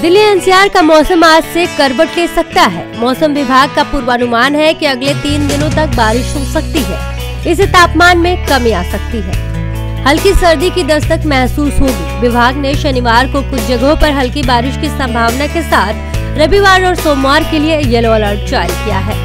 Delhi NCR का मौसम आज से करवट ले सकता है। मौसम विभाग का पूर्वानुमान है कि अगले तीन दिनों तक बारिश हो सकती है। इससे तापमान में कमी आ सकती है। हल्की सर्दी की दस्तक महसूस होगी। विभाग ने शनिवार को कुछ जगहों पर हल्की बारिश की संभावना के साथ रविवार और सोमवार के लिए येलो अलर्ट जारी किया है।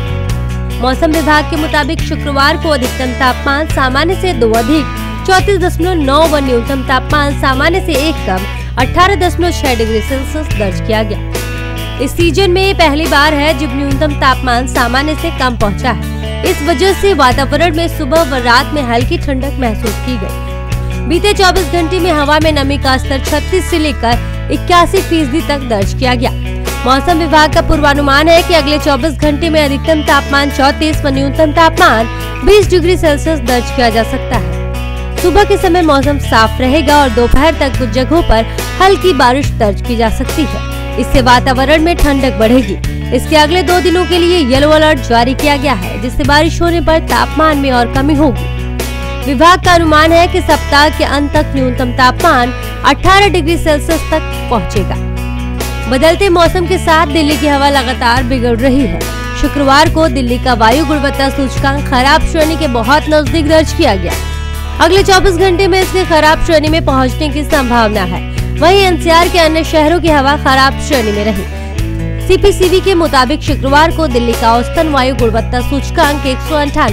मौसम विभाग के मुताबिक शुक्रवार को अधिकतम तापमान सामान्य से दो अधिक, चौतीस दशमलव नौ व न्यूनतम तापमान सामान्य से एक कम अठारह दशमलव छह डिग्री सेल्सियस दर्ज किया गया। इस सीज़न में ये पहली बार है जब न्यूनतम तापमान सामान्य से कम पहुँचा है। इस वजह से वातावरण में सुबह व रात में हल्की ठंडक महसूस की गई। बीते 24 घंटे में हवा में नमी का स्तर 36 से लेकर इक्यासी फ़ीसदी तक दर्ज किया गया। मौसम विभाग का पूर्वानुमान है कि अगले 24 घंटे में अधिकतम तापमान 34 व न्यूनतम तापमान 20 डिग्री सेल्सियस दर्ज किया जा सकता है। सुबह के समय मौसम साफ़ रहेगा और दोपहर तक कुछ जगहों पर हल्की बारिश दर्ज की जा सकती है। इससे वातावरण में ठंडक बढ़ेगी। इसके अगले दो दिनों के लिए येलो अलर्ट जारी किया गया है, जिससे बारिश होने पर तापमान में और कमी होगी। विभाग का अनुमान है कि सप्ताह के अंत तक न्यूनतम तापमान 18 डिग्री सेल्सियस तक पहुंचेगा। बदलते मौसम के साथ दिल्ली की हवा लगातार बिगड़ रही है। शुक्रवार को दिल्ली का वायु गुणवत्ता सूचकांक खराब श्रेणी के बहुत नज़दीक दर्ज किया गया। अगले 24 घंटे में इसके खराब श्रेणी में पहुँचने की संभावना है। वहीं एनसीआर के अन्य शहरों की हवा खराब श्रेणी में रही। सीपीसीबी के मुताबिक शुक्रवार को दिल्ली का औसतन वायु गुणवत्ता सूचकांक एक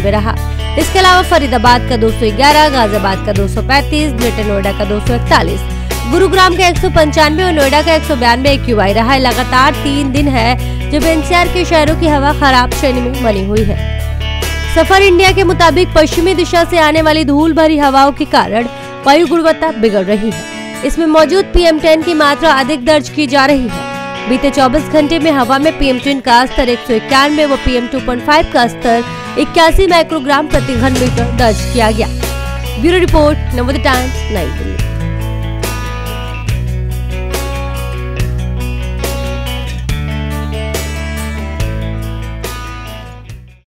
रहा। इसके अलावा फरीदाबाद का 211, गाजियाबाद का 235, ग्रेटर नोएडा का 241, गुरुग्राम का एक सौ पंचानवे और नोएडा का एक सौ रहा। है लगातार तीन दिन है जब एनसीआर के शहरों की हवा खराब श्रेणी में बनी हुई है। सफ़र इंडिया के मुताबिक पश्चिमी दिशा से आने वाली धूल भरी हवाओं के कारण वायु गुणवत्ता बिगड़ रही है। इसमें मौजूद पीएम टेन की मात्रा अधिक दर्ज की जा रही है। बीते 24 घंटे में हवा में पीएम टेन का स्तर एक सौ इक्यानवे, व पीएम टू का स्तर इक्यासी माइक्रोग्राम प्रति घन मीटर दर्ज किया गया। ब्यूरो रिपोर्ट, नवोदय टाइम्स, नई दिल्ली।